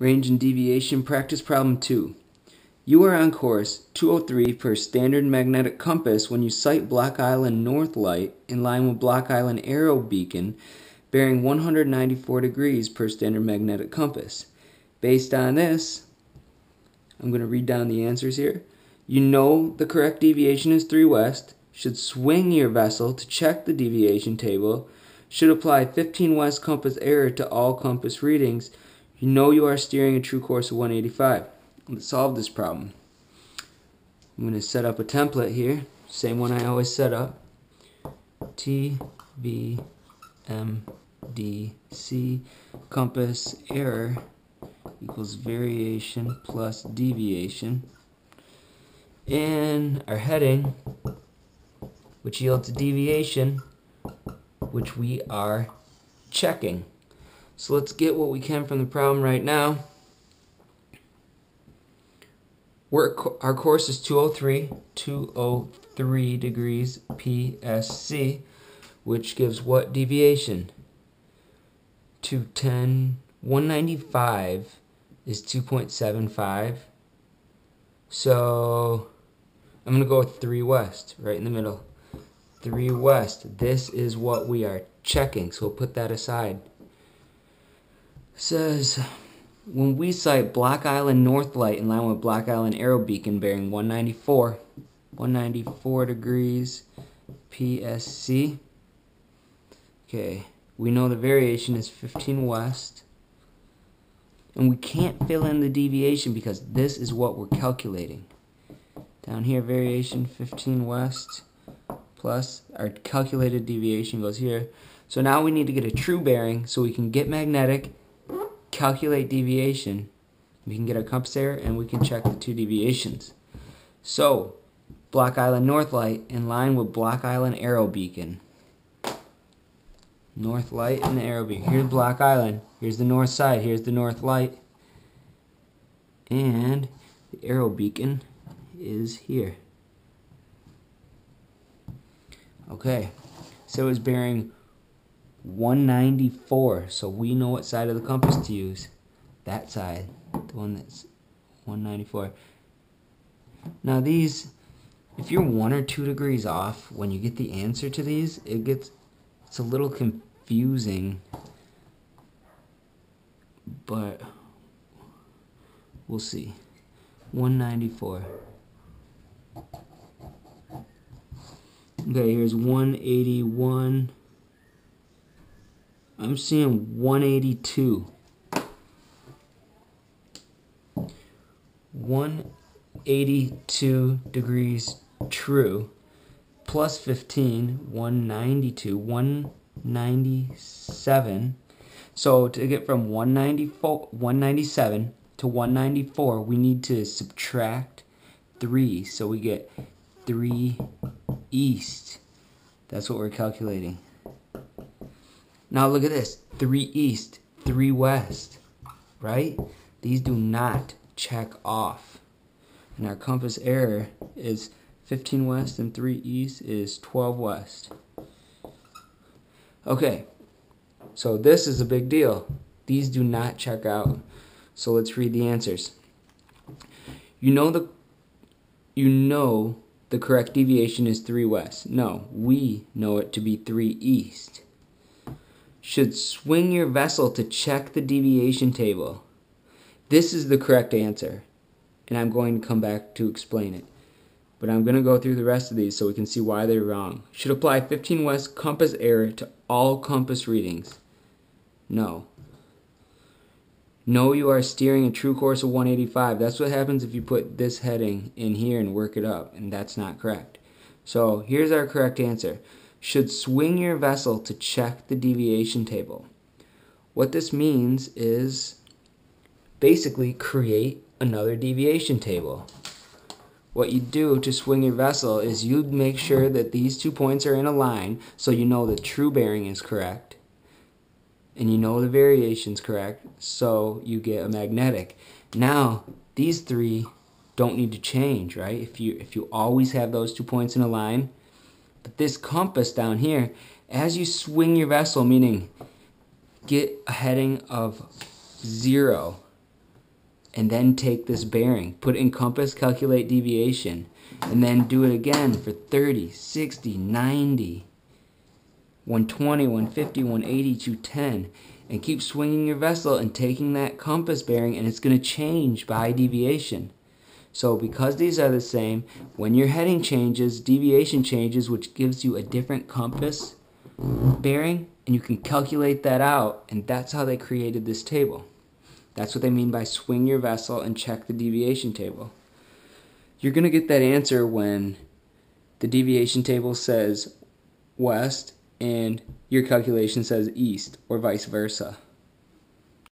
Range and deviation practice problem 2. You are on course 203 per standard magnetic compass when you sight Block Island North Light in line with Block Island Aero Beacon bearing 194 degrees per standard magnetic compass. Based on this, I'm going to read down the answers here. You know the correct deviation is 3 west, should swing your vessel to check the deviation table, should apply 15 west compass error to all compass readings, you know you are steering a true course of 185. Let's solve this problem. I'm going to set up a template here, same one I always set up. T, B, M, D, C, compass error equals variation plus deviation. And our heading, which yields a deviation, which we are checking. So let's get what we can from the problem right now. We're, our course is 203, 203 degrees PSC, which gives what deviation? 210, 195 is 2.75. So I'm going to go with 3 west, right in the middle. 3 west. This is what we are checking, so we'll put that aside says when we sight Block Island North Light in line with Block Island Aero Beacon bearing 194, 194 degrees PSC. Okay, we know the variation is 15 west. And we can't fill in the deviation because this is what we're calculating. Down here, variation 15 west plus our calculated deviation goes here. So now we need to get a true bearing so we can get magnetic calculate deviation, we can get our compass error and we can check the two deviations. So, Block Island North Light in line with Block Island Aero Beacon. North Light and the Aero Beacon. Here's Block Island. Here's the north side. Here's the North Light. And the Arrow Beacon is here. Okay, so it's bearing 194. So we know what side of the compass to use. That side, the one that's 194. Now these, if you're one or two degrees off when you get the answer to these, it gets, it's a little confusing. But we'll see. 194. Okay, here's 181. I'm seeing 182. 182 degrees true plus 15 192 197 so to get from 194 197 to 194 we need to subtract 3 so we get 3 east. That's what we're calculating now look at this. 3 east, 3 west, right? These do not check off. And our compass error is 15 west and 3 east is 12 west. Okay, so this is a big deal. These do not check out. So let's read the answers. You know the you know the correct deviation is 3 west. No, we know it to be 3 east should swing your vessel to check the deviation table. This is the correct answer, and I'm going to come back to explain it. But I'm going to go through the rest of these so we can see why they're wrong. Should apply 15 west compass error to all compass readings. No. No, you are steering a true course of 185. That's what happens if you put this heading in here and work it up, and that's not correct. So here's our correct answer should swing your vessel to check the deviation table. What this means is basically create another deviation table. What you do to swing your vessel is you make sure that these two points are in a line so you know the true bearing is correct and you know the variation is correct so you get a magnetic. Now, these three don't need to change, right? If you if you always have those two points in a line, but this compass down here, as you swing your vessel, meaning get a heading of zero, and then take this bearing, put in compass, calculate deviation, and then do it again for 30, 60, 90, 120, 150, 180, 210, and keep swinging your vessel and taking that compass bearing, and it's going to change by deviation. So because these are the same, when your heading changes, deviation changes, which gives you a different compass bearing, and you can calculate that out, and that's how they created this table. That's what they mean by swing your vessel and check the deviation table. You're going to get that answer when the deviation table says west and your calculation says east, or vice versa.